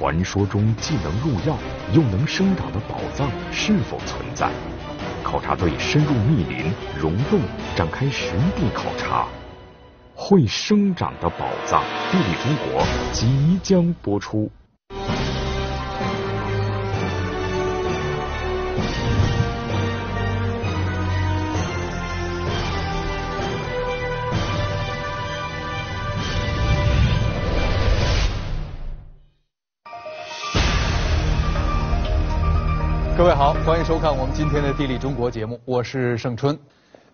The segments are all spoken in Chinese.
传说中既能入药又能生长的宝藏是否存在？考察队深入密林溶洞，展开实地考察。会生长的宝藏，地理中国即将播出。各位好，欢迎收看我们今天的《地理中国》节目，我是盛春。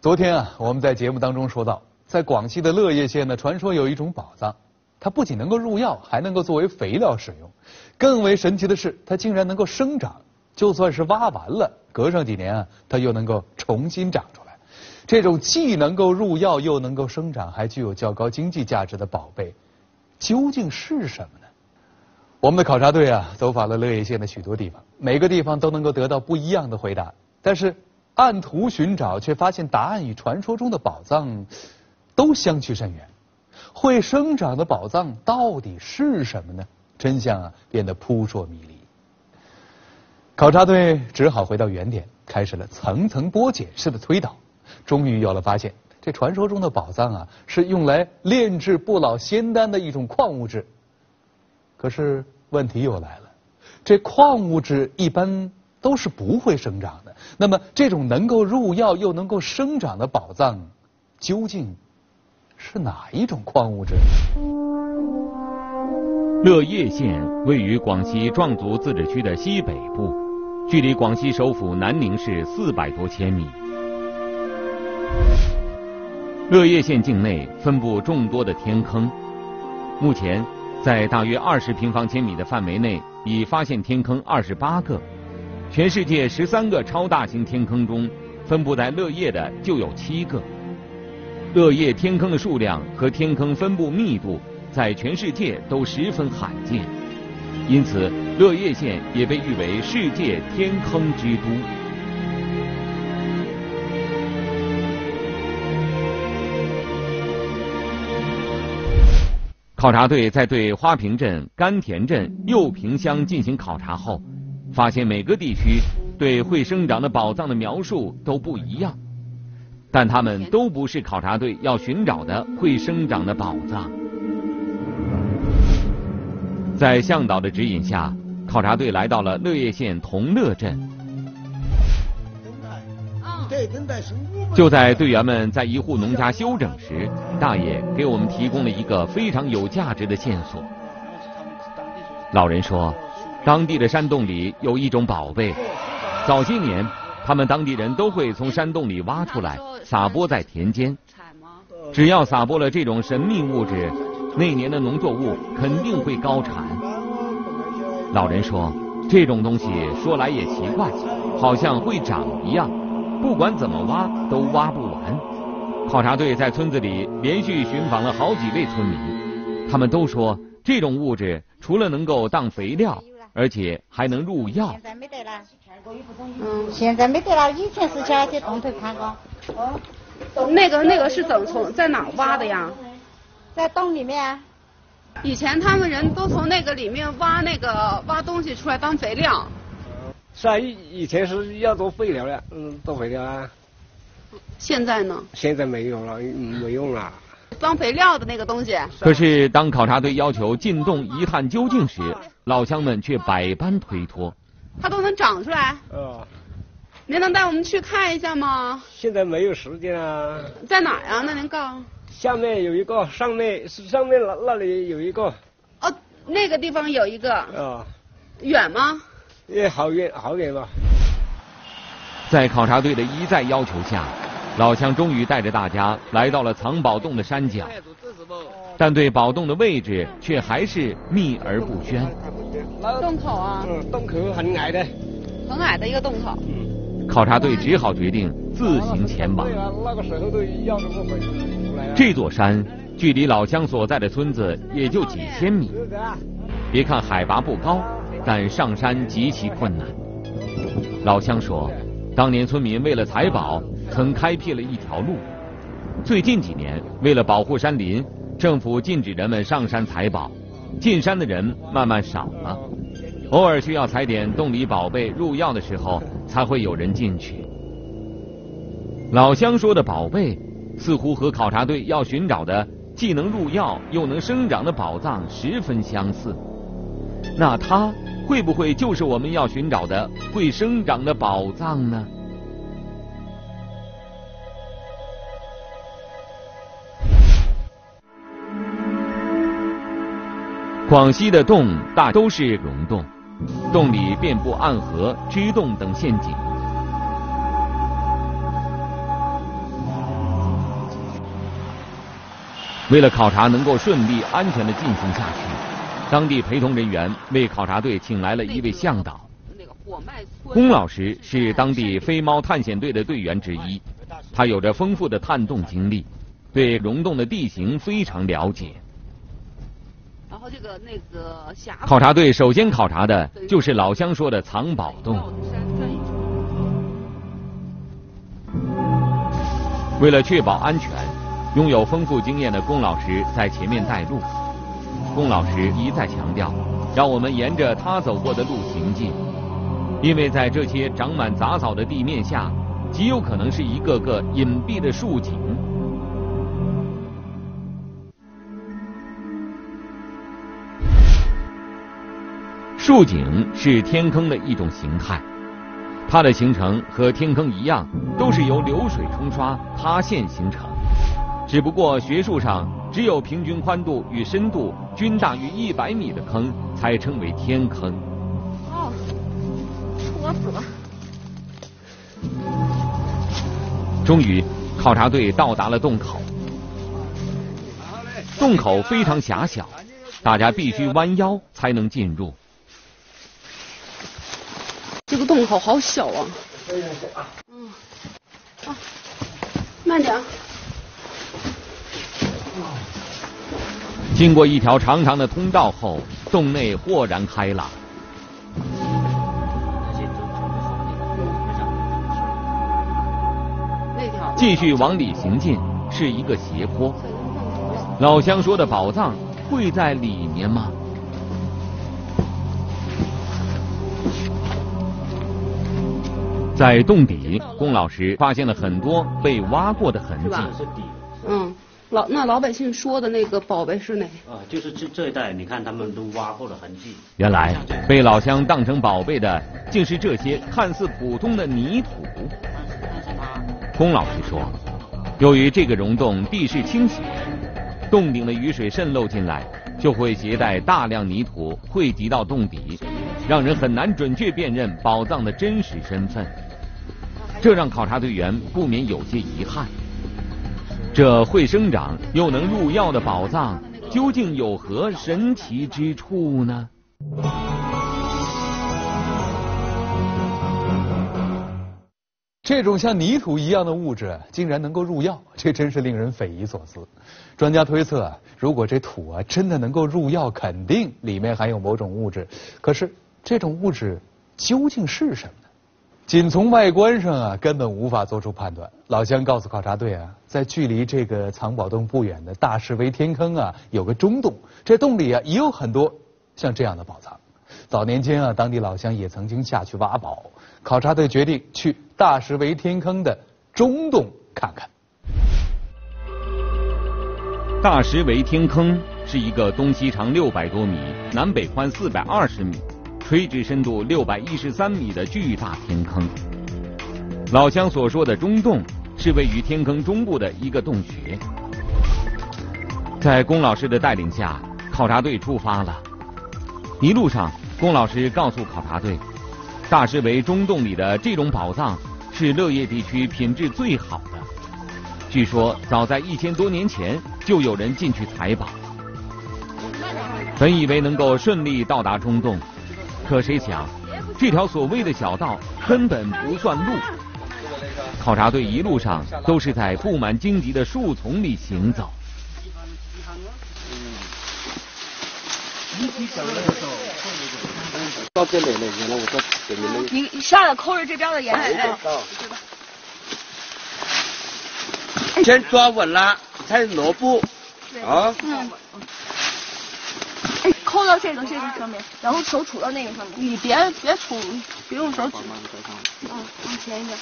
昨天啊，我们在节目当中说到，在广西的乐业县呢，传说有一种宝藏，它不仅能够入药，还能够作为肥料使用。更为神奇的是，它竟然能够生长，就算是挖完了，隔上几年啊，它又能够重新长出来。这种既能够入药又能够生长，还具有较高经济价值的宝贝，究竟是什么呢？我们的考察队啊，走访了乐业县的许多地方，每个地方都能够得到不一样的回答。但是按图寻找，却发现答案与传说中的宝藏都相去甚远。会生长的宝藏到底是什么呢？真相啊，变得扑朔迷离。考察队只好回到原点，开始了层层剥茧式的推导。终于有了发现，这传说中的宝藏啊，是用来炼制不老仙丹的一种矿物质。可是。问题又来了，这矿物质一般都是不会生长的。那么，这种能够入药又能够生长的宝藏，究竟是哪一种矿物质？乐业县位于广西壮族自治区的西北部，距离广西首府南宁市四百多千米。乐业县境内分布众多的天坑，目前。在大约二十平方千米的范围内，已发现天坑二十八个。全世界十三个超大型天坑中，分布在乐业的就有七个。乐业天坑的数量和天坑分布密度，在全世界都十分罕见，因此乐业县也被誉为世界天坑之都。考察队在对花坪镇、甘田镇、右坪乡进行考察后，发现每个地区对会生长的宝藏的描述都不一样，但他们都不是考察队要寻找的会生长的宝藏。在向导的指引下，考察队来到了乐业县同乐镇。就在队员们在一户农家休整时，大爷给我们提供了一个非常有价值的线索。老人说，当地的山洞里有一种宝贝，早些年他们当地人都会从山洞里挖出来撒播在田间。只要撒播了这种神秘物质，那年的农作物肯定会高产。老人说，这种东西说来也奇怪，好像会长一样。不管怎么挖都挖不完。考察队在村子里连续寻访了好几位村民，他们都说这种物质除了能够当肥料，而且还能入药。现在没得了，嗯，现在没得了，以前是家去洞头看过。哦，那个那个是怎从在哪挖的呀？在洞里面。以前他们人都从那个里面挖那个挖东西出来当肥料。是啊，以以前是要做肥料的，嗯，做肥料啊。现在呢？现在没用了，没用了。装肥料的那个东西。可是，当考察队要求进洞一探究竟时，老乡们却百般推脱。它都能长出来？呃。您能带我们去看一下吗？现在没有时间啊。在哪啊？那您告。下面有一个，上面是上面那那里有一个。哦，那个地方有一个。啊。远吗？也好远好远吧。在考察队的一再要求下，老乡终于带着大家来到了藏宝洞的山脚，但对宝洞的位置却还是秘而不宣。洞口啊？嗯，洞口很矮的。很矮的一个洞口。考察队只好决定自行前往。这座山距离老乡所在的村子也就几千米，别看海拔不高。但上山极其困难。老乡说，当年村民为了财宝，曾开辟了一条路。最近几年，为了保护山林，政府禁止人们上山采宝，进山的人慢慢少了，偶尔需要采点洞里宝贝入药的时候，才会有人进去。老乡说的宝贝，似乎和考察队要寻找的既能入药又能生长的宝藏十分相似。那它会不会就是我们要寻找的会生长的宝藏呢？广西的洞大都是溶洞，洞里遍布暗河、支洞等陷阱。为了考察能够顺利、安全的进行下去，当地陪同人员为考察队请来了一位向导。龚老师是当地飞猫探险队的队员之一，他有着丰富的探洞经历，对溶洞的地形非常了解。然后这个那个峡考察队首先考察的就是老乡说的藏宝洞。为了确保安全，拥有丰富经验的龚老师在前面带路。龚老师一再强调，让我们沿着他走过的路行进，因为在这些长满杂草的地面下，极有可能是一个个隐蔽的竖井。竖井是天坑的一种形态，它的形成和天坑一样，都是由流水冲刷、塌陷形成。只不过学术上，只有平均宽度与深度均大于一百米的坑才称为天坑。哦，戳死了！终于，考察队到达了洞口。洞口非常狭小，大家必须弯腰才能进入。这个洞口好小啊！嗯，啊，慢点。经过一条长长的通道后，洞内豁然开朗。继续往里行进，是一个斜坡。老乡说的宝藏会在里面吗？在洞底，龚老师发现了很多被挖过的痕迹。嗯，老那老百姓说的那个宝贝是哪？啊，就是这这一带，你看他们都挖过的痕迹。原来被老乡当成宝贝的，竟是这些看似普通的泥土。龚老师说，由于这个溶洞地势倾斜，洞顶的雨水渗漏进来，就会携带大量泥土汇集到洞底，让人很难准确辨认宝藏的真实身份。这让考察队员不免有些遗憾。这会生长又能入药的宝藏，究竟有何神奇之处呢？这种像泥土一样的物质竟然能够入药，这真是令人匪夷所思。专家推测，如果这土啊真的能够入药，肯定里面含有某种物质。可是这种物质究竟是什么？仅从外观上啊，根本无法做出判断。老乡告诉考察队啊，在距离这个藏宝洞不远的大石围天坑啊，有个中洞，这洞里啊也有很多像这样的宝藏。早年间啊，当地老乡也曾经下去挖宝。考察队决定去大石围天坑的中洞看看。大石围天坑是一个东西长六百多米、南北宽四百二十米。垂直深度六百一十三米的巨大天坑，老乡所说的中洞是位于天坑中部的一个洞穴。在龚老师的带领下，考察队出发了。一路上，龚老师告诉考察队，大石围中洞里的这种宝藏是乐业地区品质最好的。据说，早在一千多年前就有人进去采宝。本以为能够顺利到达中洞。可谁想，这条所谓的小道根本不算路。考察队一路上都是在布满荆棘的树丛里行走。到这里了，原来我在给你们。你下来抠着这边的岩石。先抓稳了，才挪步。啊。扣到这个这个上面，然后手杵到那个上面。你别别杵，别用手指。嗯，往前一点。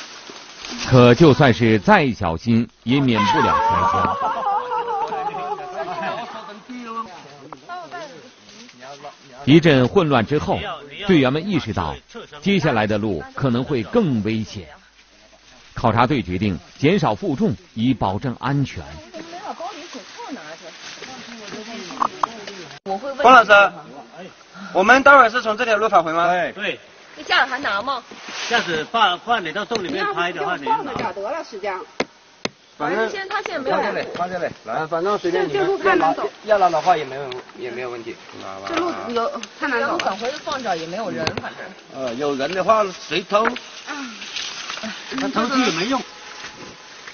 可就算是再小心，也免不了摔跤。一阵混乱之后，队员们意识到，接下来的路可能会更危险。考察队决定减少负重，以保证安全。龚老师，我们待会儿是从这条路返回吗？对。对。那架子还拿吗？架子放放你到洞里面拍的话，你放着点得了，实际上。反正现在他现在没有。放这里，放这里，来，反正随便你们。要拉要拉的话也没有也没有问题。这路有太难走。返回放这也没有人，反正。呃，有人的话谁偷？他偷去也没用。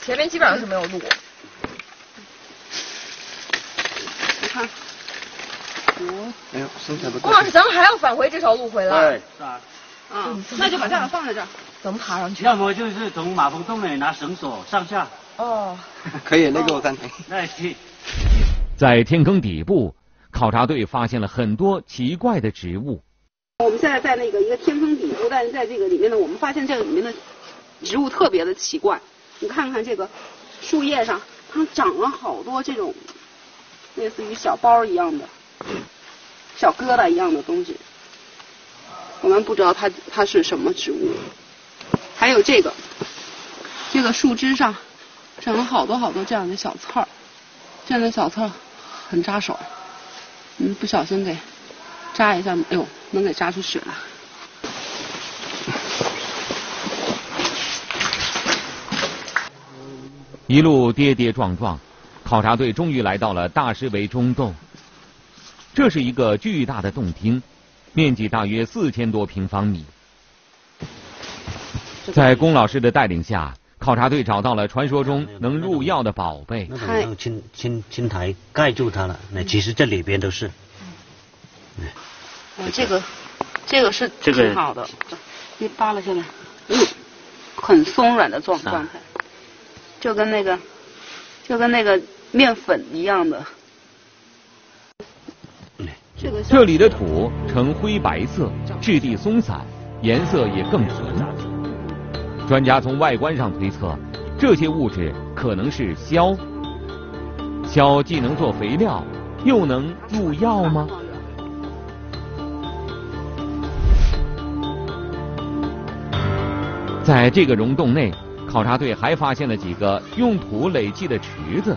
前面基本上是没有路。你看。没有，剩下的。郭老师，咱们还要返回这条路回来。对，是啊。嗯，那就把架子放在这儿，怎么爬上去？要么就是从马蜂洞里拿绳索上下。哦。可以，那个我看看。那行。在天坑底部，考察队发现了很多奇怪的植物。我们现在在那个一个天坑底部，但是在这个里面呢，我们发现这个里面的植物特别的奇怪。你看看这个树叶上，它长了好多这种类似于小包一样的。小疙瘩一样的东西，我们不知道它它是什么植物。还有这个，这个树枝上长了好多好多这样的小刺儿，这样的小刺儿很扎手，嗯，不小心给扎一下，哎呦，能给扎出血来。一路跌跌撞撞，考察队终于来到了大石围中洞。这是一个巨大的洞厅，面积大约四千多平方米。在龚老师的带领下，考察队找到了传说中能入药的宝贝。那用青青青苔盖住它了，那其实这里边都是。嗯，这个这个是挺好的，你扒拉下来，嗯，很松软的状状态，就跟那个就跟那个面粉一样的。这里的土呈灰白色，质地松散，颜色也更纯。专家从外观上推测，这些物质可能是硝。硝既能做肥料，又能入药吗？在这个溶洞内，考察队还发现了几个用土垒砌的池子。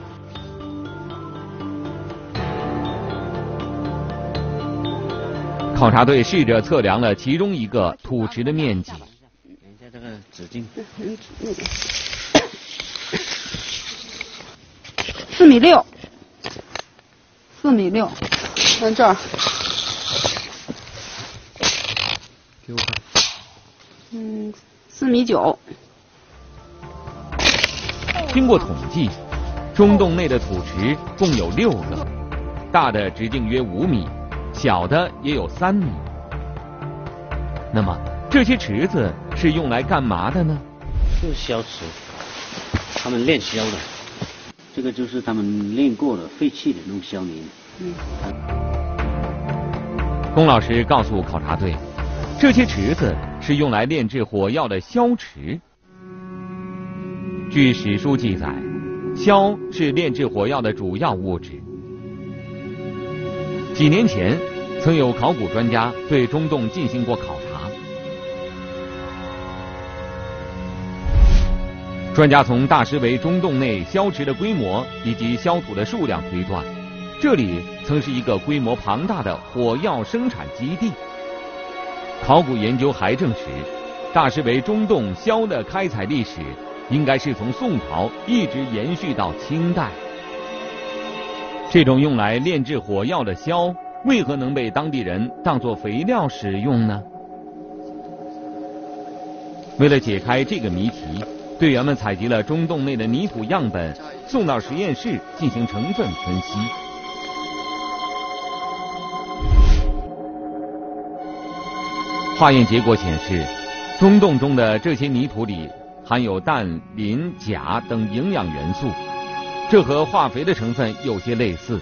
考察队试着测量了其中一个土池的面积。等一下，这个直径。四米六，四米六，看这儿。给我看嗯，四米九。经过统计，中洞内的土池共有六个，大的直径约五米。小的也有三米。那么这些池子是用来干嘛的呢？是消池，他们炼硝的。这个就是他们炼过的废弃的那种硝泥。嗯。龚老师告诉考察队，这些池子是用来炼制火药的硝池。据史书记载，硝是炼制火药的主要物质。几年前，曾有考古专家对中洞进行过考察。专家从大石围中洞内硝池的规模以及硝土的数量推断，这里曾是一个规模庞大的火药生产基地。考古研究还证实，大石围中洞硝的开采历史应该是从宋朝一直延续到清代。这种用来炼制火药的硝，为何能被当地人当作肥料使用呢？为了解开这个谜题，队员们采集了中洞内的泥土样本，送到实验室进行成分分析。化验结果显示，中洞中的这些泥土里含有氮、磷、钾等营养元素。这和化肥的成分有些类似，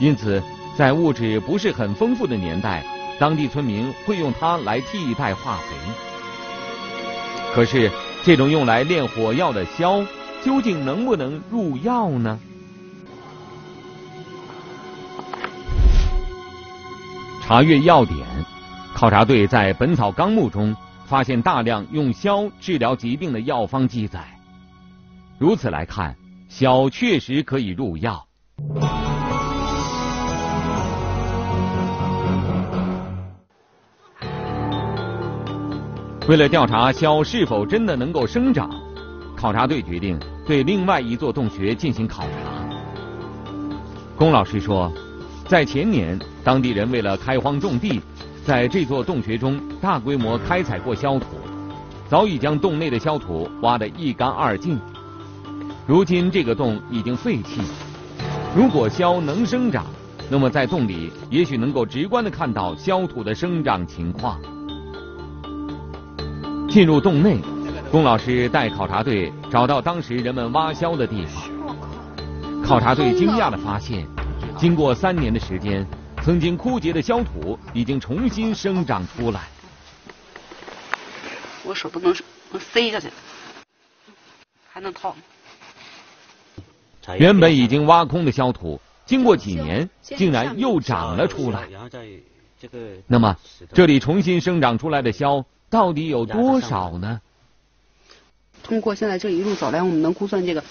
因此在物质不是很丰富的年代，当地村民会用它来替代化肥。可是，这种用来炼火药的硝，究竟能不能入药呢？查阅药典，考察队在《本草纲目》中发现大量用硝治疗疾病的药方记载。如此来看，小确实可以入药。为了调查硝是否真的能够生长，考察队决定对另外一座洞穴进行考察。龚老师说，在前年，当地人为了开荒种地，在这座洞穴中大规模开采过硝土，早已将洞内的硝土挖得一干二净。如今这个洞已经废弃，如果硝能生长，那么在洞里也许能够直观的看到硝土的生长情况。进入洞内，龚老师带考察队找到当时人们挖硝的地方。考察队惊讶的发现，经过三年的时间，曾经枯竭的硝土已经重新生长出来。我手都能能塞下去，还能套。原本已经挖空的硝土，经过几年，竟然又长了出来。那么，这里重新生长出来的硝。到底有多少呢？通过现在这一路走来，我们能估算这个，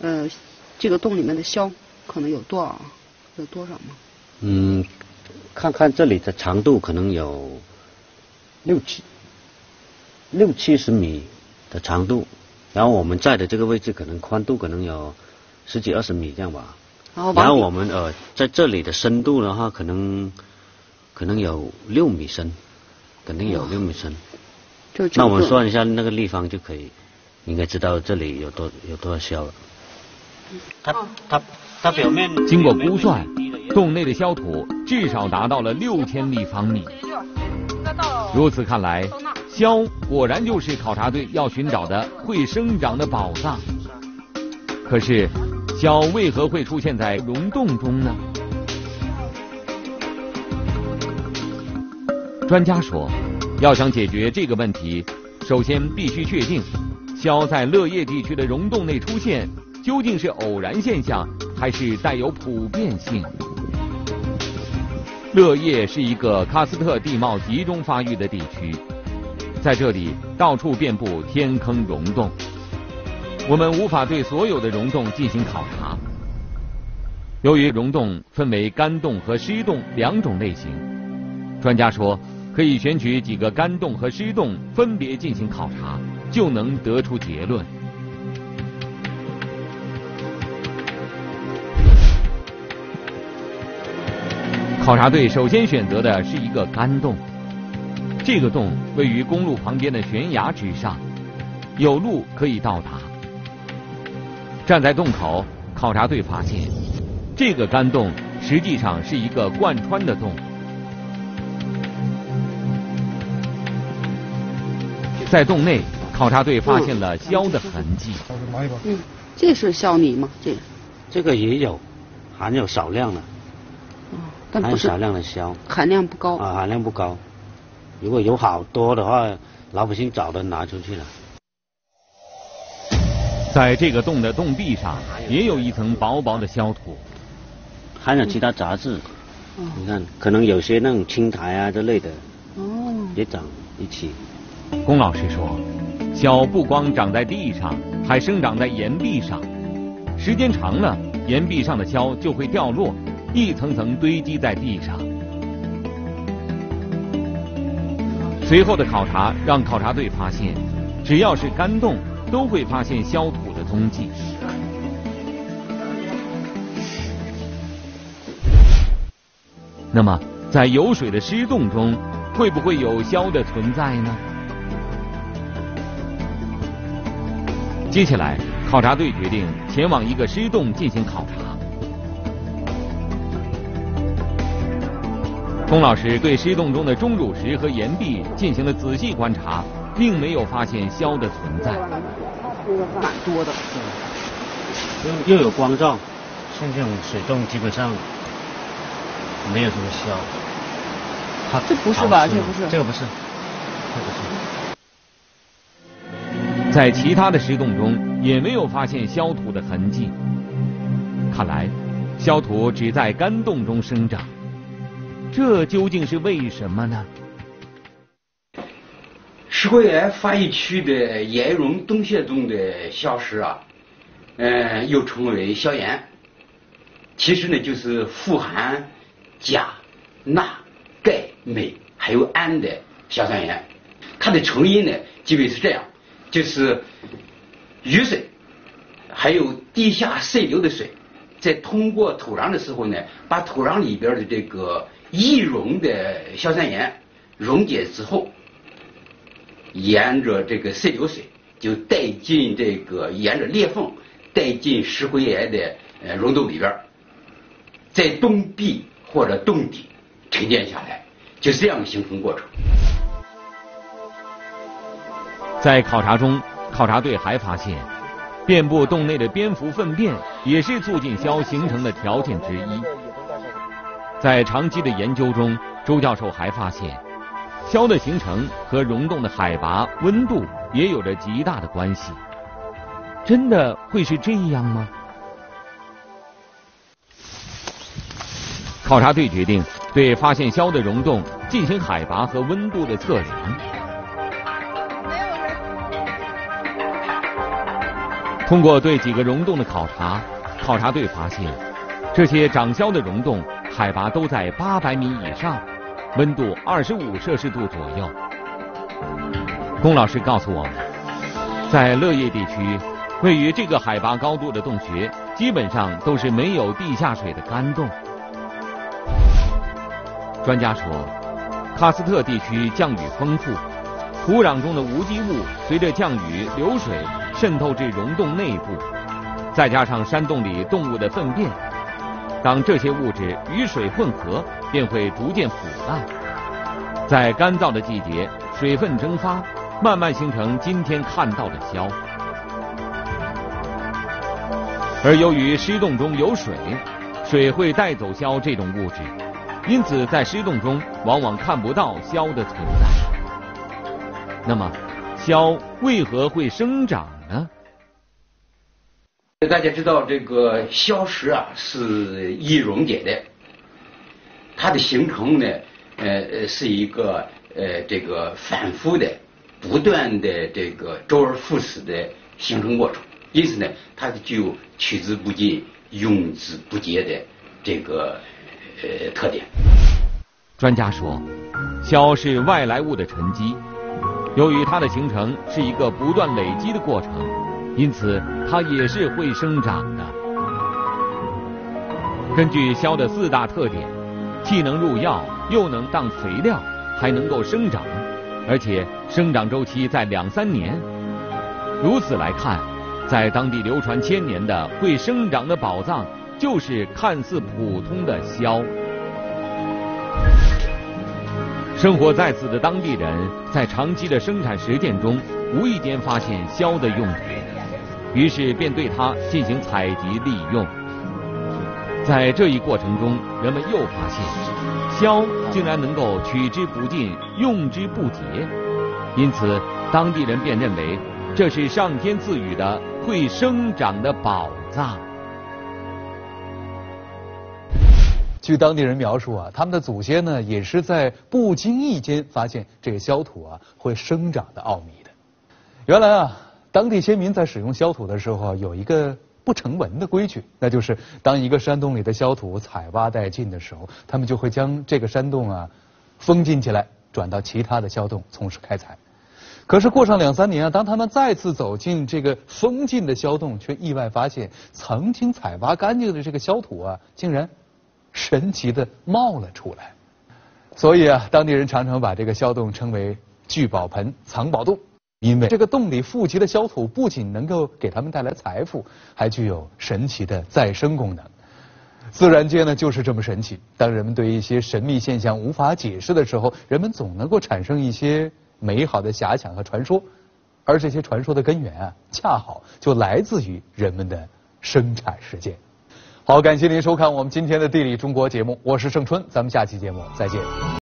呃，这个洞里面的硝可能有多少？有多少吗？嗯，看看这里的长度可能有六七六七十米的长度，然后我们在的这个位置可能宽度可能有十几二十米这样吧。然后我们呃在这里的深度的话，可能可能有六米深，肯定有六米深。那我们算一下那个立方就可以，应该知道这里有多有多少硝了。它它它表面经过估算，洞内的硝土至少达到了六千立方米。如此看来，硝果然就是考察队要寻找的会生长的宝藏。可是，硝为何会出现在溶洞中呢？专家说。要想解决这个问题，首先必须确定，硝在乐业地区的溶洞内出现究竟是偶然现象，还是带有普遍性。乐业是一个喀斯特地貌集中发育的地区，在这里到处遍布天坑溶洞，我们无法对所有的溶洞进行考察。由于溶洞分为干洞和湿洞两种类型，专家说。可以选取几个干洞和湿洞，分别进行考察，就能得出结论。考察队首先选择的是一个干洞，这个洞位于公路旁边的悬崖之上，有路可以到达。站在洞口，考察队发现，这个干洞实际上是一个贯穿的洞。在洞内，考察队发现了硝的痕迹。嗯，这是硝泥吗？这，这个也有，含有少量的。哦，但不是少量的硝，含量不高。啊，含量不高。如果有好多的话，老百姓早都拿出去了。在这个洞的洞壁上，也有一层薄薄的硝土，含有其他杂质。你看，可能有些那种青苔啊之类的。哦。也长一起。龚老师说，硝不光长在地上，还生长在岩壁上。时间长了，岩壁上的硝就会掉落，一层层堆积在地上。随后的考察让考察队发现，只要是干洞，都会发现硝土的踪迹。那么，在有水的湿洞中，会不会有硝的存在呢？接下来，考察队决定前往一个湿洞进行考察。龚老师对湿洞中的钟乳石和岩壁进行了仔细观察，并没有发现硝的存在。蛮多的，又又有光照，像这种水洞基本上没有什么硝。它这不是吧？这不是。这个不是。这不是。在其他的石洞中也没有发现硝土的痕迹。看来，硝土只在干洞中生长。这究竟是为什么呢？石灰岩发育区的岩溶洞穴中的硝石啊，嗯，又称为硝岩，其实呢就是富含钾、钠、钙、镁还有氨的硝酸盐。它的成因呢，基本是这样：就是雨水还有地下渗流的水，在通过土壤的时候呢，把土壤里边的这个易溶的硝酸盐溶解之后，沿着这个渗流水就带进这个沿着裂缝带进石灰岩的呃溶洞里边，在洞壁或者洞底沉淀下来，就这样形成过程。在考察中，考察队还发现，遍布洞内的蝙蝠粪便也是促进硝形成的条件之一。在长期的研究中，周教授还发现，硝的形成和溶洞的海拔、温度也有着极大的关系。真的会是这样吗？考察队决定对发现硝的溶洞进行海拔和温度的测量。通过对几个溶洞的考察，考察队发现，这些长硝的溶洞。海拔都在八百米以上，温度二十五摄氏度左右。龚老师告诉我们，在乐业地区，位于这个海拔高度的洞穴，基本上都是没有地下水的干洞。专家说，喀斯特地区降雨丰富，土壤中的无机物随着降雨流水渗透至溶洞内部，再加上山洞里动物的粪便。当这些物质与水混合，便会逐渐腐烂。在干燥的季节，水分蒸发，慢慢形成今天看到的硝。而由于湿洞中有水，水会带走硝这种物质，因此在湿洞中往往看不到硝的存在。那么，硝为何会生长呢？大家知道这个硝石啊是易溶解的，它的形成呢，呃是一个呃这个反复的、不断的这个周而复始的形成过程，因此呢，它具有取之不尽、用之不竭的这个呃特点。专家说，硝是外来物的沉积，由于它的形成是一个不断累积的过程。因此，它也是会生长的。根据硝的四大特点，既能入药，又能当肥料，还能够生长，而且生长周期在两三年。如此来看，在当地流传千年的会生长的宝藏，就是看似普通的硝。生活在此的当地人，在长期的生产实践中，无意间发现硝的用途。于是便对它进行采集利用，在这一过程中，人们又发现，硝竟然能够取之不尽、用之不竭，因此当地人便认为这是上天赐予的会生长的宝藏。据当地人描述啊，他们的祖先呢也是在不经意间发现这个硝土啊会生长的奥秘的。原来啊。当地先民在使用硝土的时候，有一个不成文的规矩，那就是当一个山洞里的硝土采挖殆尽的时候，他们就会将这个山洞啊封禁起来，转到其他的硝洞从事开采。可是过上两三年啊，当他们再次走进这个封禁的硝洞，却意外发现曾经采挖干净的这个硝土啊，竟然神奇的冒了出来。所以啊，当地人常常把这个硝洞称为聚宝盆、藏宝洞。因为这个洞里富集的硝土不仅能够给他们带来财富，还具有神奇的再生功能。自然界呢就是这么神奇。当人们对一些神秘现象无法解释的时候，人们总能够产生一些美好的遐想和传说。而这些传说的根源啊，恰好就来自于人们的生产实践。好，感谢您收看我们今天的《地理中国》节目，我是盛春，咱们下期节目再见。